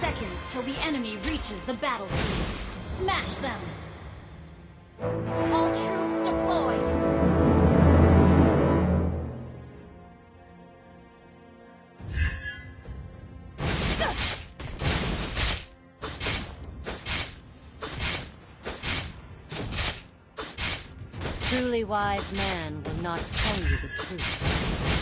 seconds till the enemy reaches the battlefield. Smash them! All troops deployed! Truly wise man will not tell you the truth.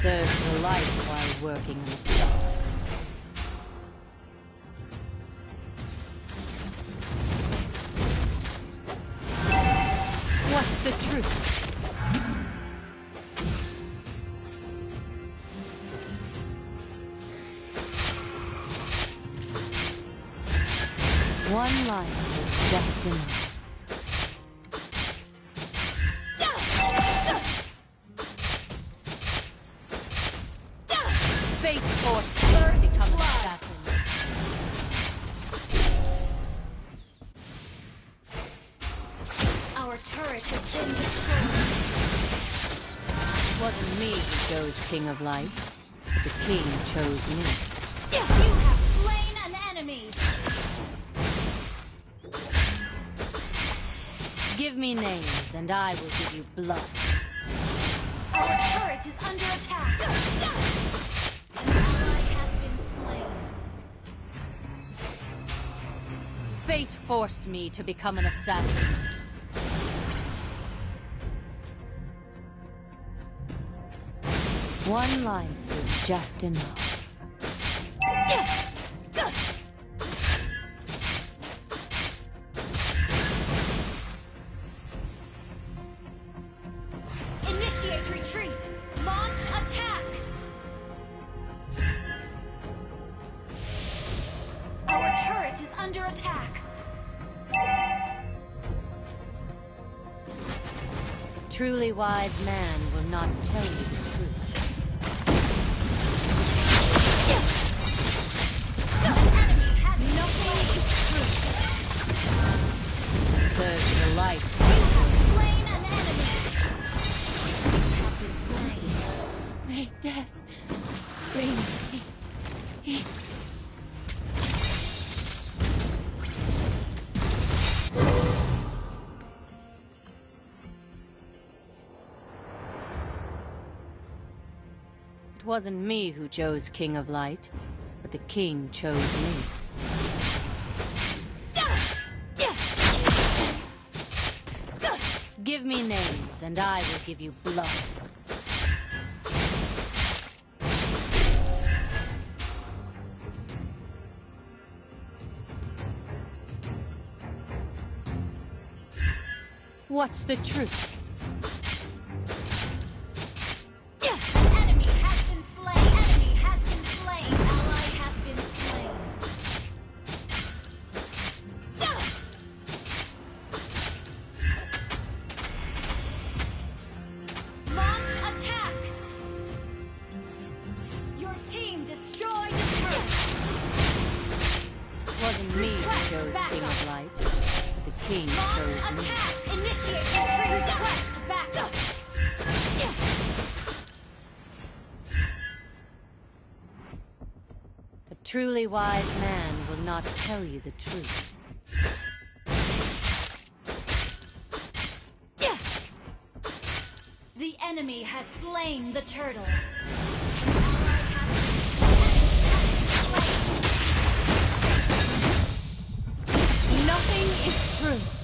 He serves the light while working in the dark. What's the truth? Turret has been destroyed. It wasn't me who chose King of Light, but the king chose me. You have slain an enemy! Give me names, and I will give you blood. Our turret is under attack! An ally has been slain. Fate forced me to become an assassin. One life is just enough. Initiate retreat! Launch attack! Our turret is under attack! Truly wise man will not tell you It wasn't me who chose King of Light, but the king chose me. Give me names, and I will give you blood. What's the truth? Wasn't me who chose King of Light, but the king chose me. attack! Initiate! Request backup! A truly wise man will not tell you the truth. The enemy has slain the turtle. Is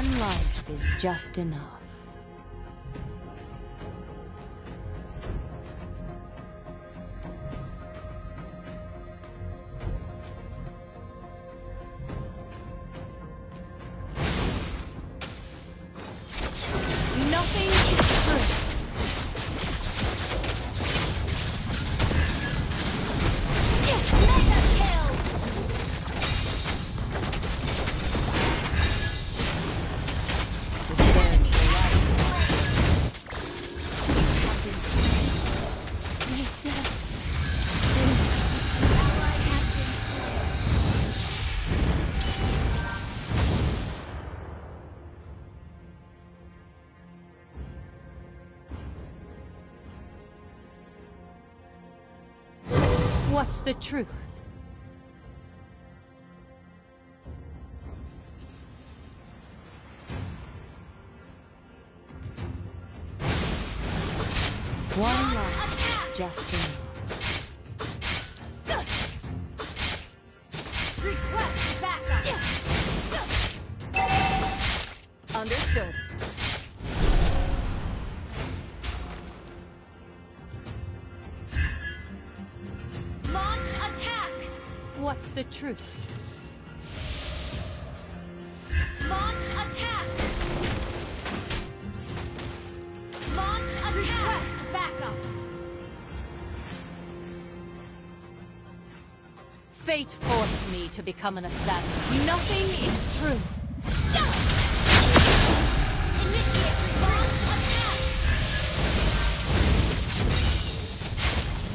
One life is just enough. What's the truth? One life, just What's the truth? Launch attack. Launch attack. Request backup. Fate forced me to become an assassin. Nothing is true. Initiate launch attack.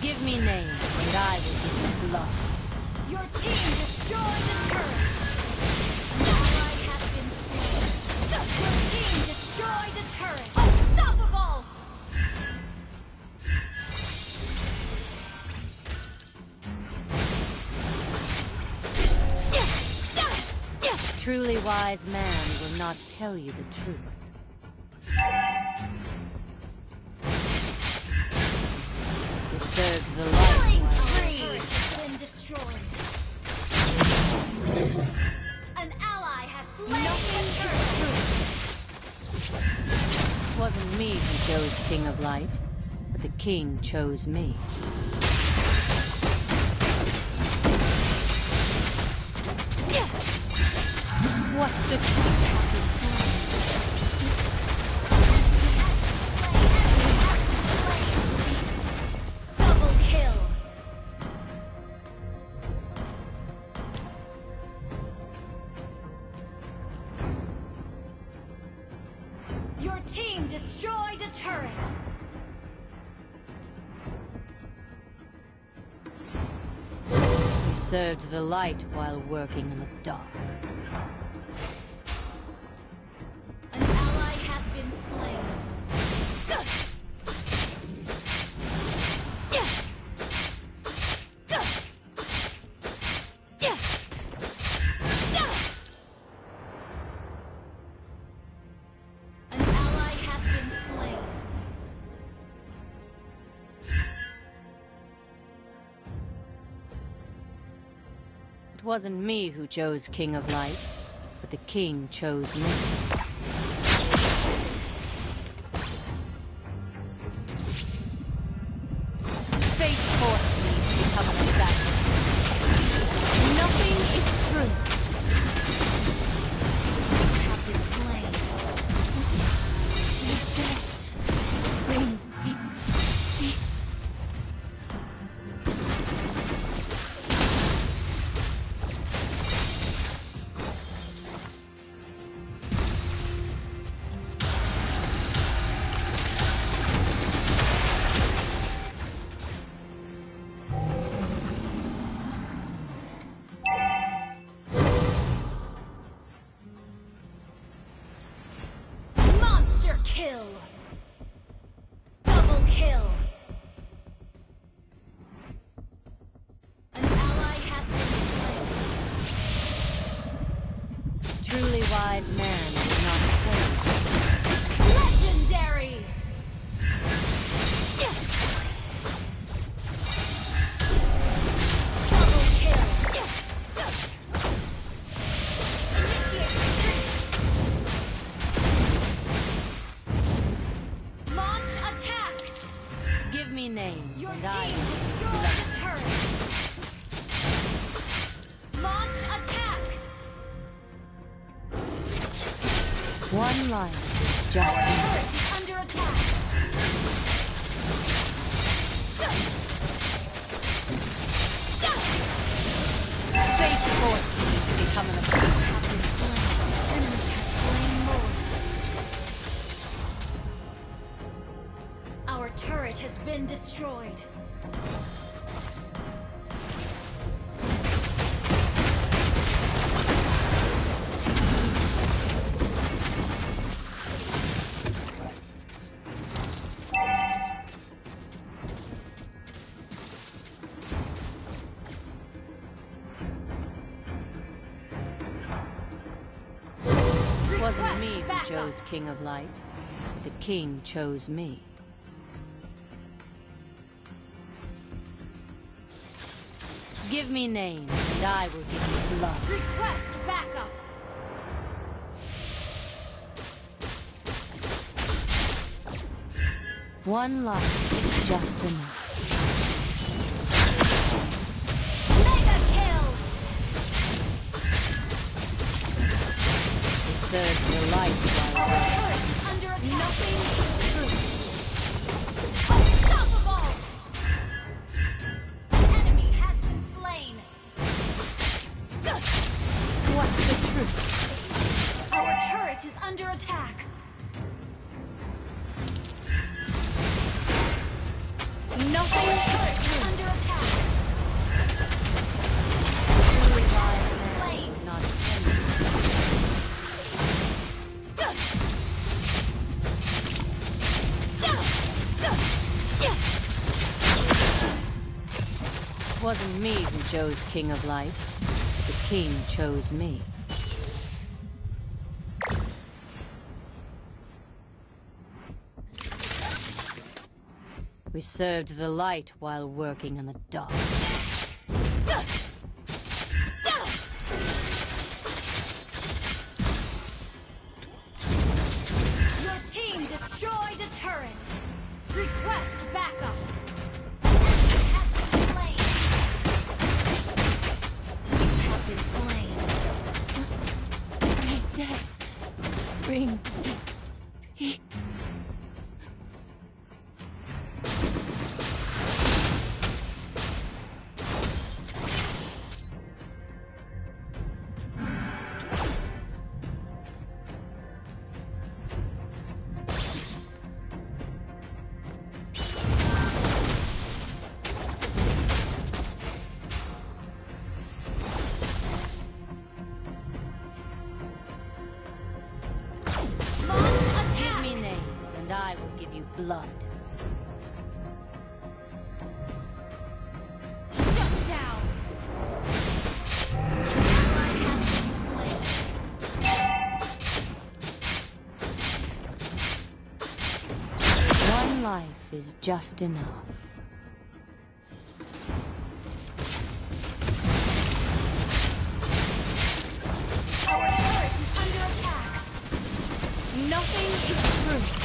Give me names, and I will give you blood. Truly wise man will not tell you the truth. Light, but the king chose me. What's the truth? The light while working in the dark. An ally has been slain. Wasn't me who chose King of Light, but the king chose me. Kill. Me names, Your and I team will destroyed the turret. Launch attack. one life, just enough. turret is under attack. Fate forced me to become an assassin. been destroyed. It wasn't me who chose King of Light. The King chose me. Give me names, and I will give you blood. Request backup. One life is just enough. Mega kill. Serve the chose King of Light. The king chose me. We served the light while working in the dark. Your team destroyed a turret. Request backup. Death. Blood. One life is just enough. Our turret is under attack. Nothing is true.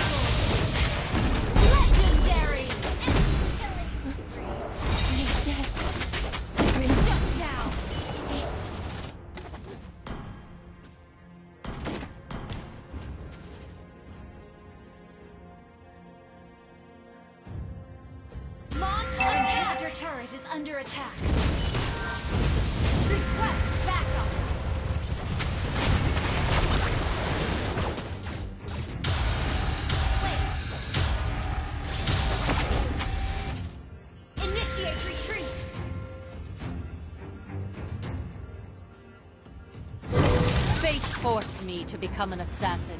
Initiate retreat. Fate forced me to become an assassin.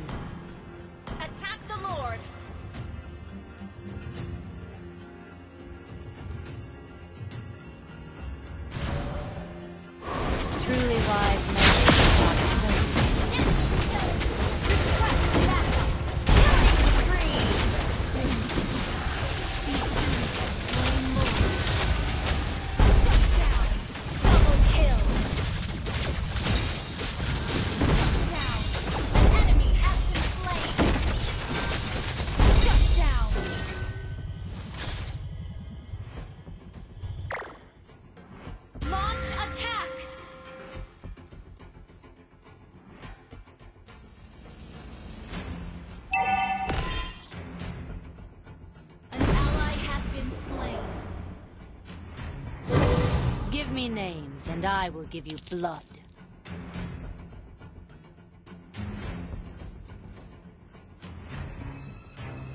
And I will give you blood.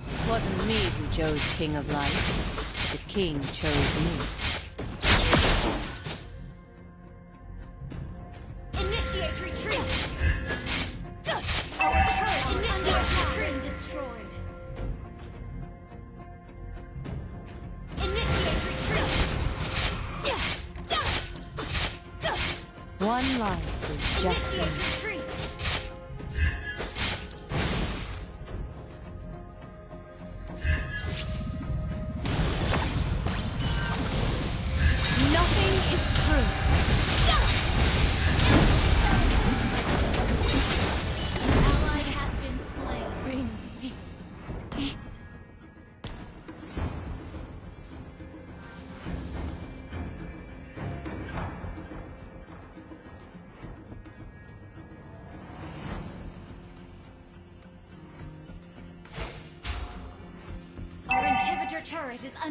It wasn't me who chose King of Light. The king chose me.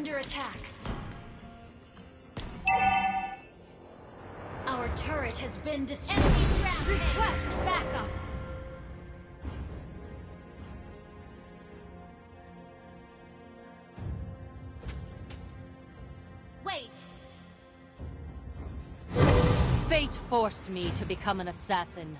under attack. Our turret has been destroyed. Request backup. Wait. Fate forced me to become an assassin.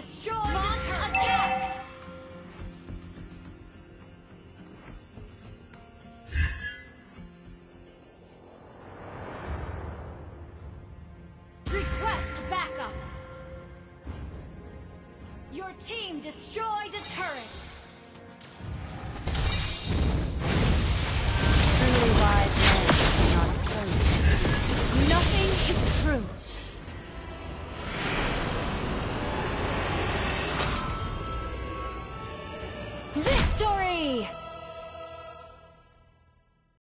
Destroy! Launch attack!